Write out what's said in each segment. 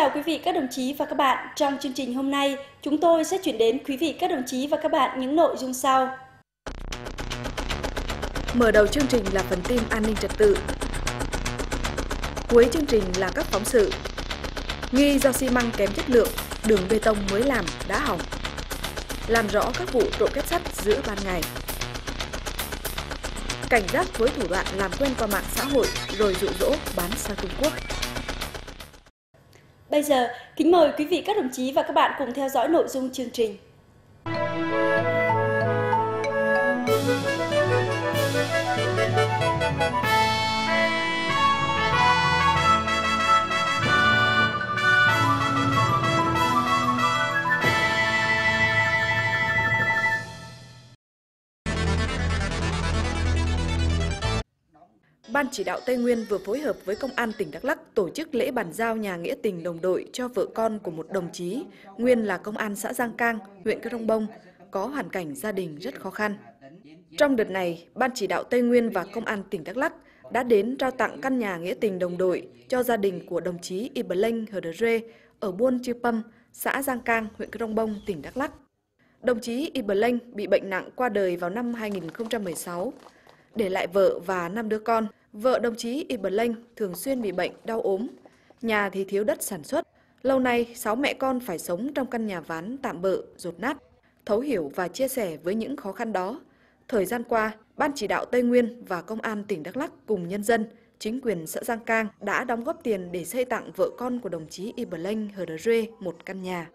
Chào quý vị các đồng chí và các bạn. Trong chương trình hôm nay, chúng tôi sẽ chuyển đến quý vị các đồng chí và các bạn những nội dung sau. Mở đầu chương trình là phần tin an ninh trật tự. Cuối chương trình là các phóng sự. Nghi do xi măng kém chất lượng, đường bê tông mới làm đã hỏng. Làm rõ các vụ trộm kết sắt giữa ban ngày. Cảnh giác với thủ đoạn làm quen qua mạng xã hội rồi dụ dỗ bán sang Trung Quốc. Bây giờ, kính mời quý vị các đồng chí và các bạn cùng theo dõi nội dung chương trình. Ban chỉ đạo Tây Nguyên vừa phối hợp với Công an tỉnh Đắk Lắk tổ chức lễ bàn giao nhà nghĩa tình đồng đội cho vợ con của một đồng chí, nguyên là công an xã Giang Cang, huyện Crong Bông, có hoàn cảnh gia đình rất khó khăn. Trong đợt này, Ban chỉ đạo Tây Nguyên và Công an tỉnh Đắk Lắk đã đến trao tặng căn nhà nghĩa tình đồng đội cho gia đình của đồng chí Ibrahim Hrdre ở Buôn Chư Pâm, xã Giang Cang, huyện Crong Bông, tỉnh Đắk Lắk. Đồng chí Ibrahim bị bệnh nặng qua đời vào năm 2016, để lại vợ và năm đứa con. Vợ đồng chí Ibrahim thường xuyên bị bệnh, đau ốm. Nhà thì thiếu đất sản xuất. Lâu nay, sáu mẹ con phải sống trong căn nhà ván tạm bợ, rột nát. Thấu hiểu và chia sẻ với những khó khăn đó. Thời gian qua, Ban chỉ đạo Tây Nguyên và Công an tỉnh Đắk Lắk cùng nhân dân, chính quyền xã Giang Cang đã đóng góp tiền để xây tặng vợ con của đồng chí Iberlanh Hờ Rê một căn nhà.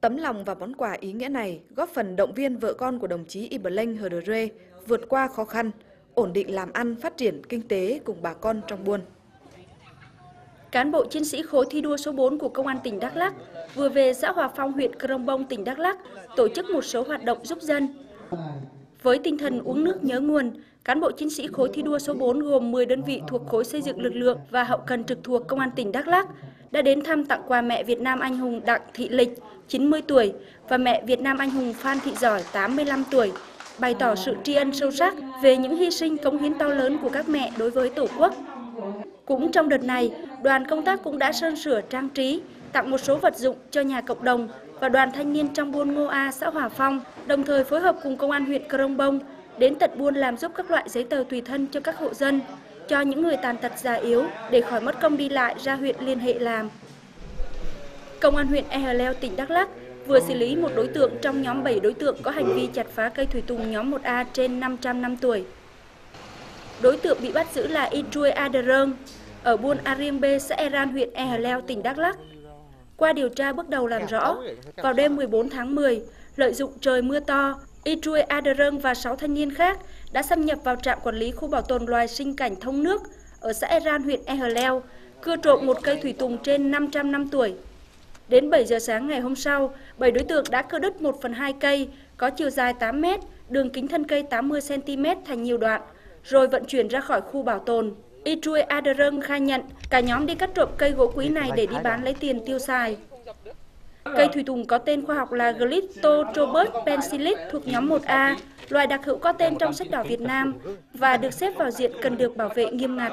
Tấm lòng và món quà ý nghĩa này góp phần động viên vợ con của đồng chí Iberlanh Hờ Rê vượt qua khó khăn, ổn định làm ăn, phát triển kinh tế cùng bà con trong buôn. Cán bộ chiến sĩ khối thi đua số 4 của Công an tỉnh Đắk Lắk vừa về xã Hòa Phong, huyện Crong Bông, tỉnh Đắk Lắk tổ chức một số hoạt động giúp dân. Với tinh thần uống nước nhớ nguồn, cán bộ chiến sĩ khối thi đua số 4 gồm 10 đơn vị thuộc khối xây dựng lực lượng và hậu cần trực thuộc Công an tỉnh Đắk Lắk đã đến thăm tặng quà mẹ Việt Nam anh hùng Đặng Thị Lịch, 90 tuổi và mẹ Việt Nam anh hùng Phan Thị Giỏi, 85 tuổi, bày tỏ sự tri ân sâu sắc về những hy sinh cống hiến to lớn của các mẹ đối với Tổ quốc. Cũng trong đợt này, đoàn công tác cũng đã sơn sửa trang trí, tặng một số vật dụng cho nhà cộng đồng và đoàn thanh niên trong buôn Ngô A, xã Hòa Phong, đồng thời phối hợp cùng Công an huyện Crong Bông đến tận buôn làm giúp các loại giấy tờ tùy thân cho các hộ dân, cho những người tàn tật già yếu để khỏi mất công đi lại ra huyện liên hệ làm. Công an huyện E Leo, tỉnh Đắk Lắk vừa xử lý một đối tượng trong nhóm 7 đối tượng có hành vi chặt phá cây thủy tùng nhóm 1A trên 500 năm tuổi. Đối tượng bị bắt giữ là Itrui Aderon ở buôn Arieng B, xã Eran, huyện E Hà Leo, tỉnh Đắk Lắk. Qua điều tra bước đầu làm rõ, vào đêm 14 tháng 10, lợi dụng trời mưa to, Itrui Aderon và 6 thanh niên khác đã xâm nhập vào trạm quản lý khu bảo tồn loài sinh cảnh thông nước ở xã Eran, huyện E Hà Leo, cưa trộm một cây thủy tùng trên 500 năm tuổi. Đến 7 giờ sáng ngày hôm sau, 7 đối tượng đã cưa đứt 1 phần 2 cây, có chiều dài 8 m, đường kính thân cây 80 cm thành nhiều đoạn, rồi vận chuyển ra khỏi khu bảo tồn. Itrui Aderung khai nhận cả nhóm đi cắt trộm cây gỗ quý này để đi bán lấy tiền tiêu xài. Cây thủy tùng có tên khoa học là Glittotrobus pensilis thuộc nhóm 1A, loài đặc hữu có tên trong sách đỏ Việt Nam và được xếp vào diện cần được bảo vệ nghiêm ngặt.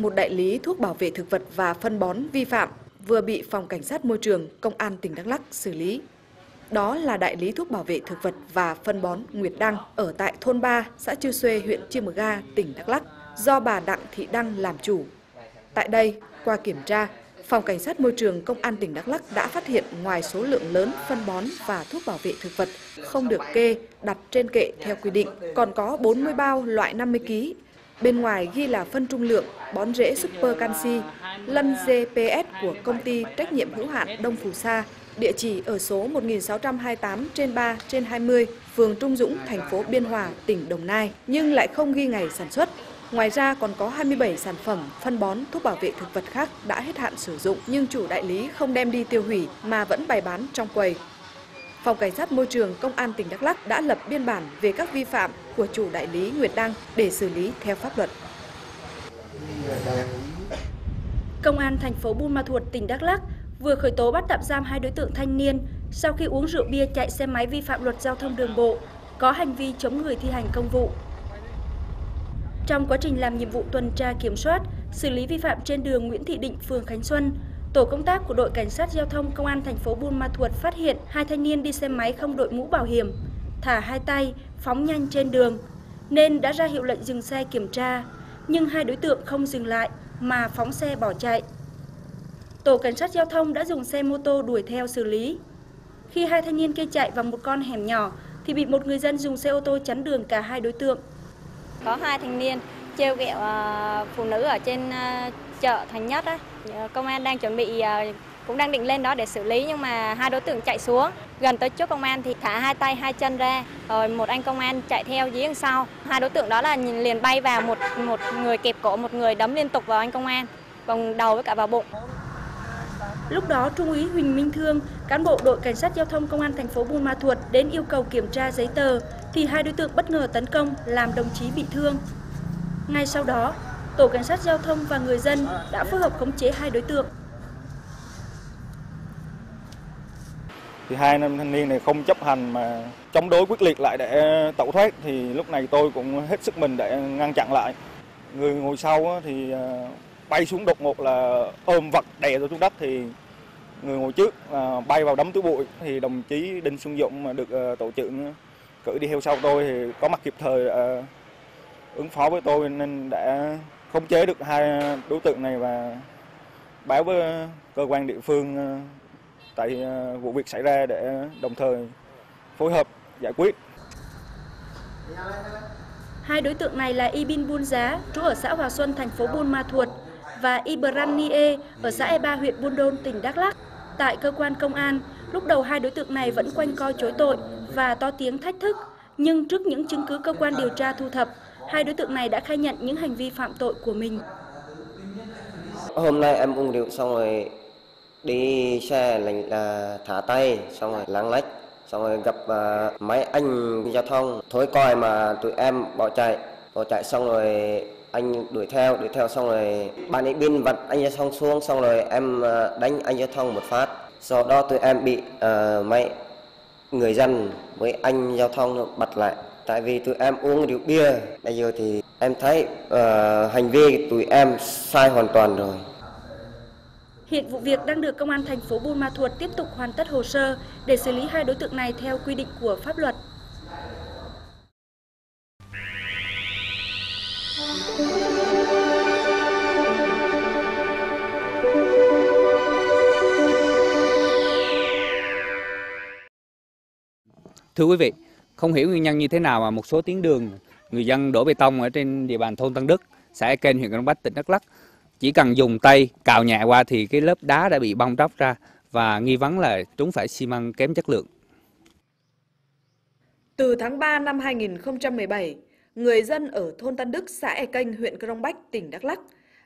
Một đại lý thuốc bảo vệ thực vật và phân bón vi phạm vừa bị Phòng Cảnh sát Môi trường Công an tỉnh Đắk Lắk xử lý. Đó là đại lý thuốc bảo vệ thực vật và phân bón Nguyệt Đăng ở tại thôn 3, xã Chư Xuê, huyện Chư Mờ Ga, tỉnh Đắk Lắk, do bà Đặng Thị Đăng làm chủ. Tại đây, qua kiểm tra, Phòng Cảnh sát Môi trường Công an tỉnh Đắk Lắk đã phát hiện ngoài số lượng lớn phân bón và thuốc bảo vệ thực vật không được kê đặt trên kệ theo quy định, còn có 40 bao loại 50 kg. Bên ngoài ghi là phân trung lượng, bón rễ Super Canxi, lân GPS của công ty trách nhiệm hữu hạn Đông Phù Sa, địa chỉ ở số 1628 trên 3 trên 20, phường Trung Dũng, thành phố Biên Hòa, tỉnh Đồng Nai, nhưng lại không ghi ngày sản xuất. Ngoài ra còn có 27 sản phẩm phân bón thuốc bảo vệ thực vật khác đã hết hạn sử dụng nhưng chủ đại lý không đem đi tiêu hủy mà vẫn bày bán trong quầy. Phòng Cảnh sát Môi trường Công an tỉnh Đắk Lắk đã lập biên bản về các vi phạm của chủ đại lý Nguyệt Đăng để xử lý theo pháp luật. Công an thành phố Buôn Ma Thuột, tỉnh Đắk Lắk vừa khởi tố bắt tạm giam hai đối tượng thanh niên sau khi uống rượu bia chạy xe máy vi phạm luật giao thông đường bộ, có hành vi chống người thi hành công vụ. Trong quá trình làm nhiệm vụ tuần tra kiểm soát, xử lý vi phạm trên đường Nguyễn Thị Định, phường Khánh Xuân, tổ công tác của đội cảnh sát giao thông công an thành phố Buôn Ma Thuột phát hiện hai thanh niên đi xe máy không đội mũ bảo hiểm, thả hai tay, phóng nhanh trên đường, nên đã ra hiệu lệnh dừng xe kiểm tra, nhưng hai đối tượng không dừng lại mà phóng xe bỏ chạy. Tổ cảnh sát giao thông đã dùng xe mô tô đuổi theo xử lý. Khi hai thanh niên kia chạy vào một con hẻm nhỏ thì bị một người dân dùng xe ô tô chắn đường cả hai đối tượng. Có hai thanh niên treo ghẹo à, phụ nữ ở trên à, chợ Thành Nhất á. Ờ, công an đang chuẩn bị ờ, cũng đang định lên đó để xử lý nhưng mà hai đối tượng chạy xuống gần tới chốt công an thì thả hai tay hai chân ra rồi một anh công an chạy theo dưới đằng sau hai đối tượng đó là liền bay vào một một người kẹp cổ một người đấm liên tục vào anh công an vòng đầu với cả vào bụng Lúc đó, Trung úy Huỳnh Minh Thương, cán bộ đội cảnh sát giao thông công an thành phố Buôn Ma Thuột đến yêu cầu kiểm tra giấy tờ thì hai đối tượng bất ngờ tấn công làm đồng chí bị thương. Ngay sau đó, tổ cảnh sát giao thông và người dân đã phối hợp khống chế hai đối tượng. Thì hai nam thanh niên này không chấp hành mà chống đối quyết liệt lại để tẩu thoát, thì lúc này tôi cũng hết sức mình để ngăn chặn lại. Người ngồi sau thì ờ, bay xuống đột ngột là ôm vật đè xuống đất, thì người ngồi trước ờ, bay vào đấm túi bụi thì đồng chí Đinh Xuân Dũng mà được ờ, tổ trưởng cử đi theo sau tôi thì có mặt kịp thời ứng phó với tôi nên đã khống chế được hai đối tượng này và báo với cơ quan địa phương ờ, tại ờ, vụ việc xảy ra để đồng thời phối hợp giải quyết. Hai đối tượng này là Ibin Buôn Giá, trú ở xã Hòa Xuân, thành phố Buôn Ma Thuột và Ibrahim Nie ở xã E3 huyện Buôn Đôn, tỉnh Đắk Lắk. Tại cơ quan công an, lúc đầu hai đối tượng này vẫn quanh co chối tội và to tiếng thách thức, nhưng trước những chứng cứ cơ quan điều tra thu thập, hai đối tượng này đã khai nhận những hành vi phạm tội của mình. Hôm nay em uống rượu xong rồi đi xe là thả tay, xong rồi lạng lách, xong rồi gặp uh, mấy anh giao thông. Thối coi mà tụi em bỏ chạy, bỏ chạy xong rồi anh đuổi theo đuổi theo xong rồi bạn ấy pin vặt anh giao thông xuống xong rồi em à, đánh anh giao thông một phát. Sau đó tụi em bị uh, mấy người dân với anh giao thông bật lại tại vì tụi em uống rượu bia bây giờ thì em thấy uh, hành vi tụi em sai hoàn toàn rồi Hiện vụ việc đang được Công an thành phố Buôn Ma Thuột tiếp tục hoàn tất hồ sơ để xử lý hai đối tượng này theo quy định của pháp luật. Thưa quý vị, không hiểu nguyên nhân như thế nào mà một số tuyến đường người dân đổ bê tông ở trên địa bàn thôn Tân Đức, xã Kênh, huyện Crong Bách, tỉnh Đắk Lắk chỉ cần dùng tay cào nhẹ qua thì cái lớp đá đã bị bong tróc ra và nghi vấn là chúng phải xi măng kém chất lượng. Từ tháng 3 năm 2017, người dân ở thôn Tân Đức, xã E Kênh, huyện Crong Bách, tỉnh Đắk Lắk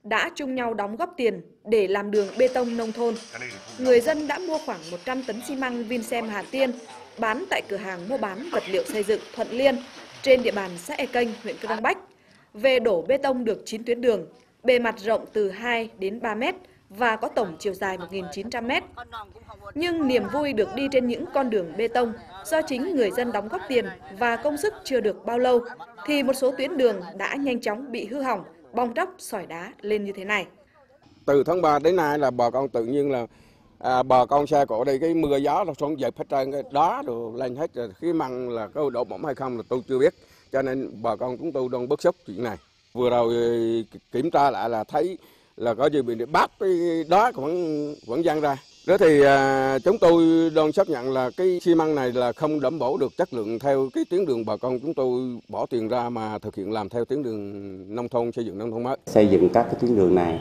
đã chung nhau đóng góp tiền để làm đường bê tông nông thôn. Người dân đã mua khoảng 100 tấn xi măng Vinsem Hà Tiên bán tại cửa hàng mua bán vật liệu xây dựng Thuận Liên trên địa bàn xã E Kênh, huyện Crong Bách. Về đổ bê tông được 9 tuyến đường, bề mặt rộng từ 2 đến 3 mét và có tổng chiều dài 1.900 mét. Nhưng niềm vui được đi trên những con đường bê tông do chính người dân đóng góp tiền và công sức chưa được bao lâu, thì một số tuyến đường đã nhanh chóng bị hư hỏng, bong tróc, sỏi đá lên như thế này. Từ tháng 3 đến nay là bà con tự nhiên là à, bà con xe cổ đây cái mưa gió nó xuống dập hết trơn cái đá rồi lên hết rồi khí măng là có độ mỏng hay không là tôi chưa biết. Cho nên bà con chúng tôi đang bức xúc chuyện này. Vừa rồi ờ, kiểm tra lại là thấy là có gì bị bắt cái đá vẫn vẫn văng ra đó thì à, chúng tôi đang xác nhận là cái xi măng này là không đảm bảo được chất lượng theo cái tuyến đường bà con chúng tôi bỏ tiền ra mà thực hiện làm theo tuyến đường nông thôn xây dựng nông thôn mới. Xây dựng các cái tuyến đường này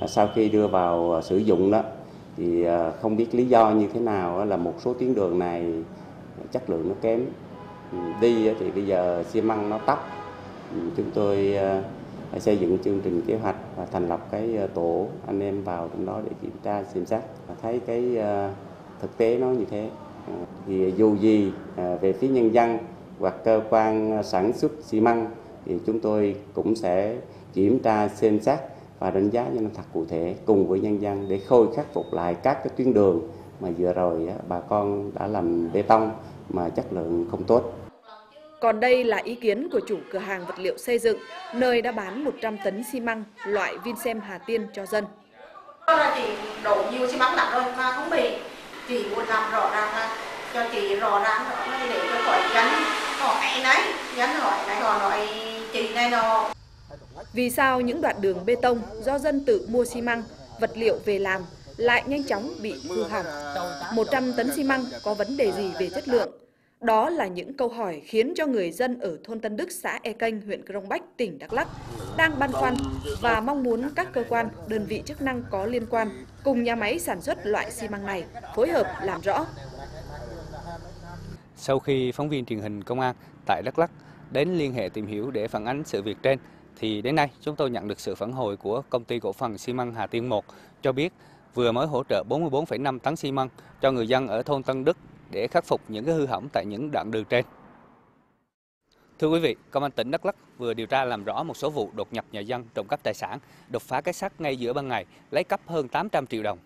à, sau khi đưa vào à, sử dụng đó thì à, không biết lý do như thế nào là một số tuyến đường này chất lượng nó kém. Đi thì bây giờ xi măng nó tấp. Chúng tôi xây dựng chương trình kế hoạch và thành lập cái ờ, tổ anh em vào trong đó để kiểm tra, xem xét và thấy cái ờ, thực tế nó như thế ờ, thì dù gì về phía nhân dân hoặc cơ quan sản xuất, xi măng thì chúng tôi cũng sẽ kiểm tra, xem xét và đánh giá cho nó thật cụ thể cùng với nhân dân để khôi khắc phục lại các cái tuyến đường mà vừa rồi bà con đã làm bê tông mà chất lượng không tốt. Còn đây là ý kiến của chủ cửa hàng vật liệu xây dựng, nơi đã bán 100 tấn xi măng loại Vinsem Hà Tiên cho dân. Chị đổ nhiều xi măng lắm rồi mà không bị. Chị muốn làm rõ ràng là cho chị rõ ràng rõ để cho khỏi dân hỏi này, dân hỏi này, họ nói chị này nọ. Vì sao những đoạn đường bê tông do dân tự mua xi măng, vật liệu về làm lại nhanh chóng bị hư hỏng? 100 tấn xi măng có vấn đề gì về chất lượng? Đó là những câu hỏi khiến cho người dân ở thôn Tân Đức, xã E Canh, huyện Crong Bách, tỉnh Đắk Lắk đang băn khoăn và mong muốn các cơ quan, đơn vị chức năng có liên quan cùng nhà máy sản xuất loại xi măng này phối hợp làm rõ. Sau khi phóng viên truyền hình công an tại Đắk Lắk đến liên hệ tìm hiểu để phản ánh sự việc trên, thì đến nay chúng tôi nhận được sự phản hồi của công ty cổ phần xi măng Hà Tiên 1 cho biết vừa mới hỗ trợ 44,5 tấn xi măng cho người dân ở thôn Tân Đức để khắc phục những cái hư hỏng tại những đoạn đường trên. Thưa quý vị, Công an tỉnh Đắk Lắk vừa điều tra làm rõ một số vụ đột nhập nhà dân trộm cắp tài sản, đột phá cái sắt ngay giữa ban ngày, lấy cắp hơn 800 triệu đồng.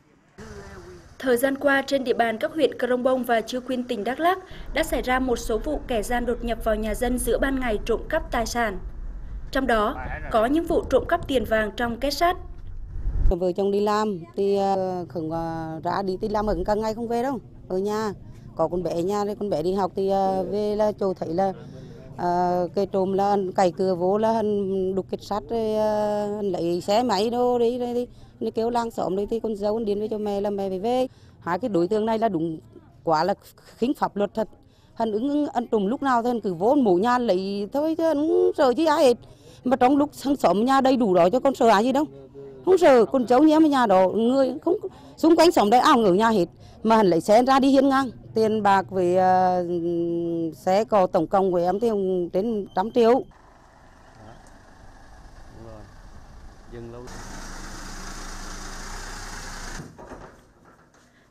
Thời gian qua, trên địa bàn các huyện Crong Bông và Chư Quyên tỉnh Đắk Lắk đã xảy ra một số vụ kẻ gian đột nhập vào nhà dân giữa ban ngày trộm cắp tài sản. Trong đó, có những vụ trộm cắp tiền vàng trong kết sắt. Vợ chồng đi làm thì ờ, không ờ, ra đi thì làm ở cả ngày không về đâu, ở nhà. Có con bé nhà, con bé đi học thì à, về là chỗ thấy là uh, cái trộm là cày cửa vô là đục kết sắt rồi uh, lấy xe máy đồ đi, đi, đi. Nó kêu lang xóm đi thì con dâu con điện với cho mẹ là mẹ phải về. Hai cái đối tượng này là đúng quá là khinh pháp luật thật. Hắn ứng ăn trùm lúc nào thì hắn cứ vô mổ nhà lấy thôi chứ hắn không sợ chứ ai hết. Mà trong lúc sang xóm nhà đầy đủ đó cho con sợ ai gì đâu. Không sợ, con cháu nhé mà nhà đó người không xung quanh xóm đây ao ở nhà hết. Mà hắn lấy xe ra đi hiên ngang. Tiền bạc với uh, xe có tổng cộng của em thì đến trăm triệu.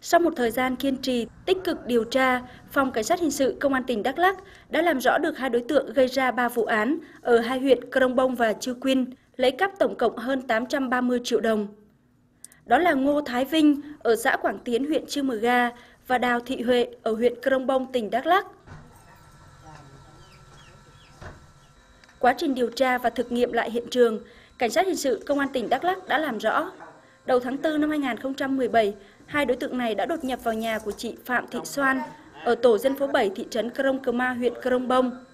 Sau một thời gian kiên trì, tích cực điều tra, Phòng Cảnh sát Hình sự Công an tỉnh Đắk Lắk đã làm rõ được hai đối tượng gây ra ba vụ án ở hai huyện Crong Bông và Chư Quyên, lấy cắp tổng cộng hơn 830 triệu đồng. Đó là Ngô Thái Vinh ở xã Quảng Tiến, huyện Chư Mờ Ga và Đào Thị Huệ ở huyện Crong Bông, tỉnh Đắk Lắk. Quá trình điều tra và thực nghiệm lại hiện trường, Cảnh sát Hình sự Công an tỉnh Đắk Lắk đã làm rõ. Đầu tháng 4 năm 2017, hai đối tượng này đã đột nhập vào nhà của chị Phạm Thị Soan ở tổ dân phố 7 thị trấn Crong Cơ Ma, huyện Crong Bông.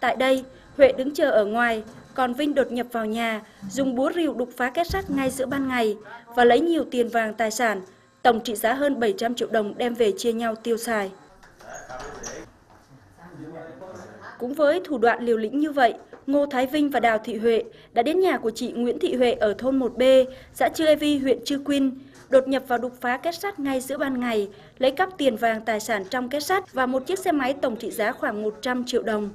Tại đây, Huệ đứng chờ ở ngoài, còn Vinh đột nhập vào nhà, dùng búa rìu đục phá kết sắt ngay giữa ban ngày và lấy nhiều tiền vàng tài sản, tổng trị giá hơn 700 triệu đồng đem về chia nhau tiêu xài. Cũng với thủ đoạn liều lĩnh như vậy, Ngô Thái Vinh và Đào Thị Huệ đã đến nhà của chị Nguyễn Thị Huệ ở thôn 1B, xã Chư E Vi, huyện Chư Quyên, đột nhập vào đục phá kết sắt ngay giữa ban ngày, lấy cắp tiền vàng tài sản trong kết sắt và một chiếc xe máy tổng trị giá khoảng 100 triệu đồng.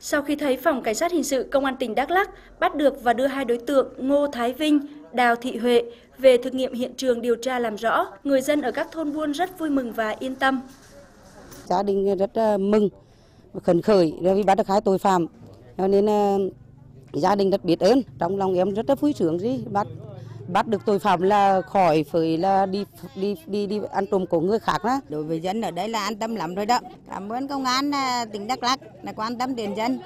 Sau khi thấy Phòng Cảnh sát Hình sự Công an tỉnh Đắk Lắk bắt được và đưa hai đối tượng Ngô Thái Vinh, Đào Thị Huệ về thực nghiệm hiện trường điều tra làm rõ, người dân ở các thôn buôn rất vui mừng và yên tâm. Gia đình rất mừng, khẩn khởi vì bắt được hai tội phạm. Cho nên gia đình rất biết ơn, trong lòng em rất là vui sướng gì bắt bắt được tội phạm là khỏi phải là đi đi đi đi ăn trộm của người khác đó. Đối với dân ở đây là an tâm lắm rồi đó. Cảm ơn công an tỉnh Đắk Lắk là quan tâm đến dân.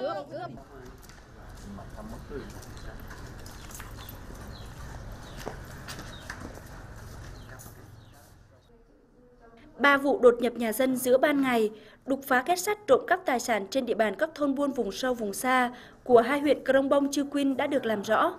Ba vụ đột nhập nhà dân giữa ban ngày, đục phá kết sắt trộm cắp tài sản trên địa bàn các thôn buôn vùng sâu vùng xa của hai huyện Crong Bông Chư Quyên đã được làm rõ.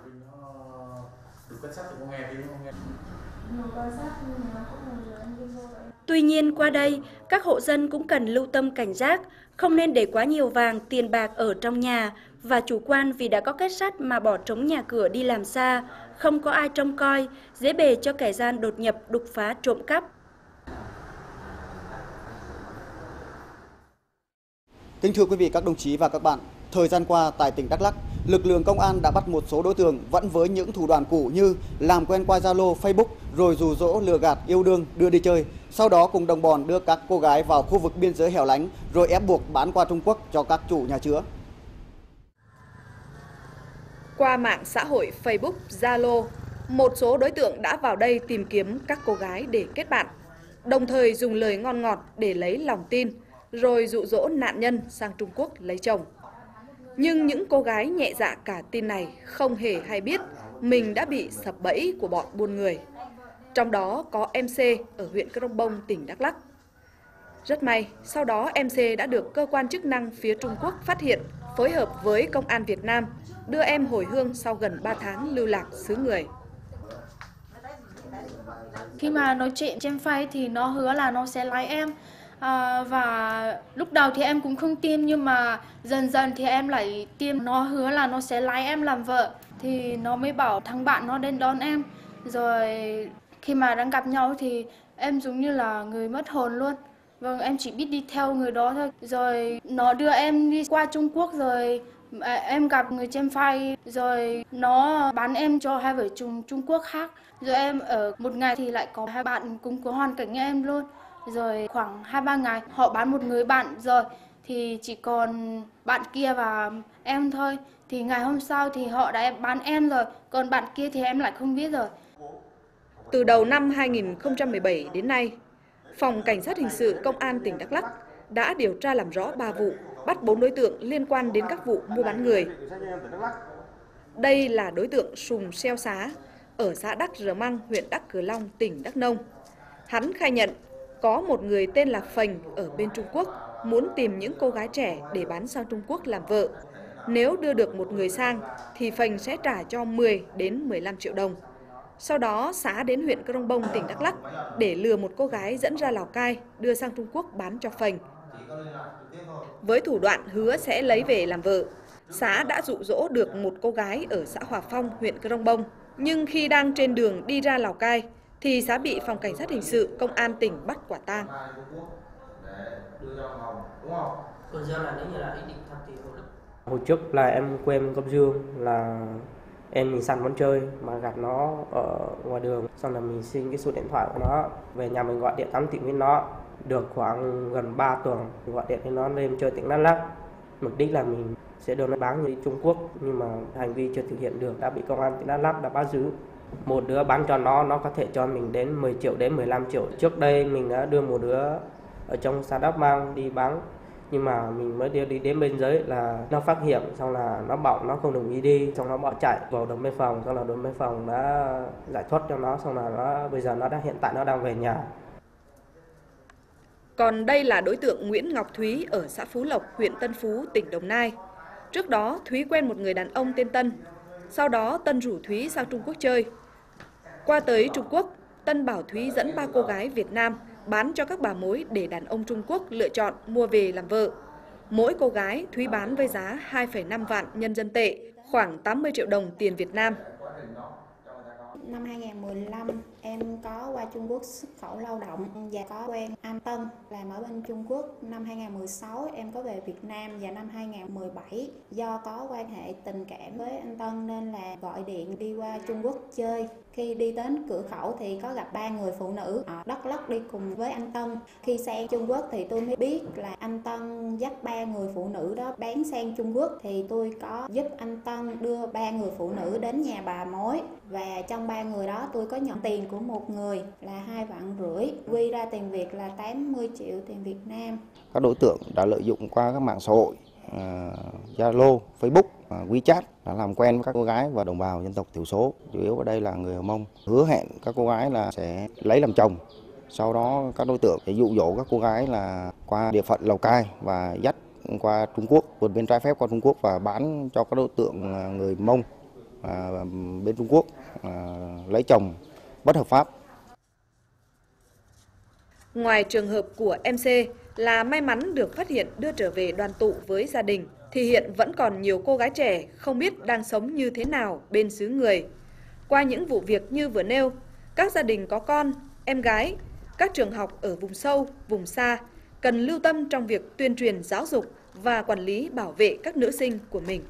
Tuy nhiên qua đây, các hộ dân cũng cần lưu tâm cảnh giác, không nên để quá nhiều vàng, tiền bạc ở trong nhà và chủ quan vì đã có kết sắt mà bỏ trống nhà cửa đi làm xa, không có ai trông coi, dễ bề cho kẻ gian đột nhập, đục phá, trộm cắp. Kính thưa quý vị các đồng chí và các bạn, thời gian qua tại tỉnh Đắk Lắk, lực lượng công an đã bắt một số đối tượng vẫn với những thủ đoạn cũ như làm quen qua Zalo, Facebook rồi rủ rỗ lừa gạt yêu đương đưa đi chơi, sau đó cùng đồng bọn đưa các cô gái vào khu vực biên giới hẻo lánh rồi ép buộc bán qua Trung Quốc cho các chủ nhà chứa. Qua mạng xã hội Facebook, Zalo, một số đối tượng đã vào đây tìm kiếm các cô gái để kết bạn, đồng thời dùng lời ngon ngọt để lấy lòng tin, rồi dụ dỗ nạn nhân sang Trung Quốc lấy chồng. Nhưng những cô gái nhẹ dạ cả tin này không hề hay biết mình đã bị sập bẫy của bọn buôn người. Trong đó có MC ở huyện Crong Bông, tỉnh Đắk Lắk. Rất may, sau đó MC đã được cơ quan chức năng phía Trung Quốc phát hiện, phối hợp với công an Việt Nam, đưa em hồi hương sau gần 3 tháng lưu lạc xứ người. Khi mà nói chuyện trên face thì nó hứa là nó sẽ lái em. À, và lúc đầu thì em cũng không tin nhưng mà dần dần thì em lại tin nó hứa là nó sẽ lấy em làm vợ. Thì nó mới bảo thằng bạn nó đến đón em. Rồi khi mà đang gặp nhau thì em giống như là người mất hồn luôn. Vâng em chỉ biết đi theo người đó thôi. Rồi nó đưa em đi qua Trung Quốc rồi à, em gặp người trên phai. Rồi nó bán em cho hai vợ chồng Trung Quốc khác. Rồi em ở một ngày thì lại có hai bạn cùng có hoàn cảnh như em luôn rồi khoảng hai ba ngày họ bán một người bạn rồi. Thì chỉ còn bạn kia và em thôi. Thì ngày hôm sau thì họ đã bán em rồi. Còn bạn kia thì em lại không biết rồi. Từ đầu năm 2017 đến nay phòng cảnh sát hình sự công an tỉnh Đắk Lắk đã điều tra làm rõ 3 vụ bắt 4 đối tượng liên quan đến các vụ mua bán người. Đây là đối tượng Sùng Xeo Xá ở xã đắk Rờ Măng, huyện đắk Cờ Long, tỉnh Đắk Nông. Hắn khai nhận có một người tên là Phành ở bên Trung Quốc muốn tìm những cô gái trẻ để bán sang Trung Quốc làm vợ. Nếu đưa được một người sang thì Phành sẽ trả cho 10 đến 15 triệu đồng. Sau đó xã đến huyện Crong Bông, tỉnh Đắk Lắk để lừa một cô gái dẫn ra Lào Cai đưa sang Trung Quốc bán cho Phành. Với thủ đoạn hứa sẽ lấy về làm vợ, xã đã dụ dỗ được một cô gái ở xã Hòa Phong, huyện Crong Bông. Nhưng khi đang trên đường đi ra Lào Cai thì xã bị phòng cảnh sát hình sự công an tỉnh bắt quả tang. Hồi trước là em quen con Dương là em mình săn món chơi mà gặp nó ở ngoài đường. Xong là mình xin cái số điện thoại của nó về nhà mình gọi điện tắm chuyện với nó. Được khoảng gần 3 tuần gọi điện với nó lên chơi tỉnh Đắk Lắk. Mục đích là mình sẽ đưa nó bán đi Trung Quốc nhưng mà hành vi chưa thực hiện được đã bị công an tỉnh Đắk Lắk đã bắt giữ một đứa bán cho nó nó có thể cho mình đến 10 triệu đến 15 triệu trước đây mình đã đưa một đứa ở trong xã đắp Mang đi bán nhưng mà mình mới đưa đi đến bên dưới là nó phát hiện xong là nó bảo nó không đồng ý đi xong nó bỏ chạy vào đồn biên phòng xong là đồn biên phòng đã giải thoát cho nó xong là nó bây giờ nó đã hiện tại nó đang về nhà còn đây là đối tượng Nguyễn Ngọc Thúy ở xã Phú Lộc, huyện Tân Phú, tỉnh Đồng Nai. Trước đó, Thúy quen một người đàn ông tên Tân. Sau đó, Tân rủ Thúy sang Trung Quốc chơi. Qua tới Trung Quốc, Tân bảo Thúy dẫn ba cô gái Việt Nam bán cho các bà mối để đàn ông Trung Quốc lựa chọn mua về làm vợ. Mỗi cô gái Thúy bán với giá 2,5 vạn nhân dân tệ, khoảng 80 triệu đồng tiền Việt Nam. Năm 2015 em có qua Trung Quốc xuất khẩu lao động và có quen An Tân làm ở bên Trung Quốc. Năm 2016 em có về Việt Nam và năm 2017 do có quan hệ tình cảm với anh Tân nên là gọi điện đi qua Trung Quốc chơi. Khi đi đến cửa khẩu thì có gặp ba người phụ nữ ở Đắk Lắk đi cùng với anh Tân. Khi sang Trung Quốc thì tôi mới biết là anh Tân dắt ba người phụ nữ đó bán sang Trung Quốc thì tôi có giúp anh Tân đưa ba người phụ nữ đến nhà bà mối và trong ba người đó tôi có nhận tiền của một người là hai vạn rưỡi quy ra tiền Việt là 80 triệu tiền Việt Nam. Các đối tượng đã lợi dụng qua các mạng xã hội à, Zalo, uh, Facebook, WeChat đã làm quen với các cô gái và đồng bào dân tộc thiểu số, chủ yếu ở đây là người Mông, hứa hẹn các cô gái là sẽ lấy làm chồng. Sau đó các đối tượng sẽ dụ dỗ các cô gái là qua địa phận Lào Cai và dắt qua Trung Quốc, vượt biên trái phép qua Trung Quốc và bán cho các đối tượng người Mông à, bên Trung Quốc à, lấy chồng bất hợp pháp. Ngoài trường hợp của MC là may mắn được phát hiện đưa trở về đoàn tụ với gia đình, thì hiện vẫn còn nhiều cô gái trẻ không biết đang sống như thế nào bên xứ người. Qua những vụ việc như vừa nêu, các gia đình có con, em gái, các trường học ở vùng sâu, vùng xa cần lưu tâm trong việc tuyên truyền giáo dục và quản lý bảo vệ các nữ sinh của mình.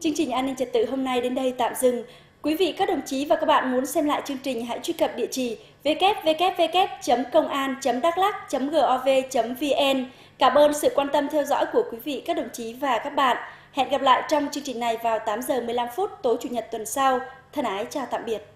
Chương trình An ninh trật tự hôm nay đến đây tạm dừng. Quý vị, các đồng chí và các bạn muốn xem lại chương trình, hãy truy cập địa chỉ www.công an.đắk.gov.vn. Cảm ơn sự quan tâm theo dõi của quý vị, các đồng chí và các bạn. Hẹn gặp lại trong chương trình này vào 8 giờ 15 phút tối chủ nhật tuần sau. Thân ái, chào tạm biệt.